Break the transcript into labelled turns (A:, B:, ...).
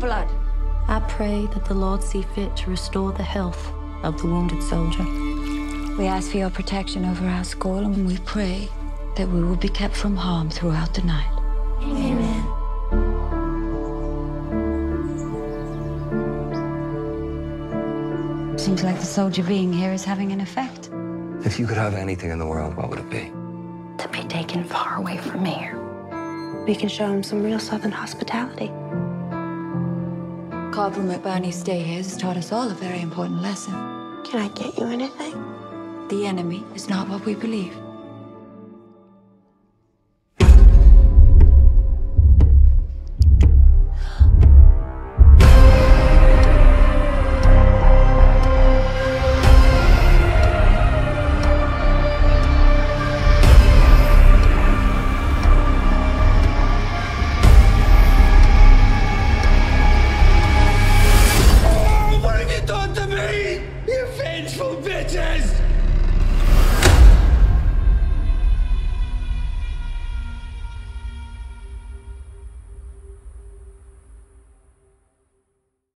A: blood.
B: I pray that the Lord see fit to restore the health of the wounded soldier.
A: We ask for your protection over our school, and we pray that we will be kept from harm throughout the night.
C: Amen.
A: Seems like the soldier being here is having an effect.
D: If you could have anything in the world, what would it be?
B: To be taken far away from here. We can show him some real Southern hospitality.
A: Corporal McBurney's stay here has taught us all a very important lesson.
B: Can I get you anything?
A: The enemy is not what we believe. you bitches!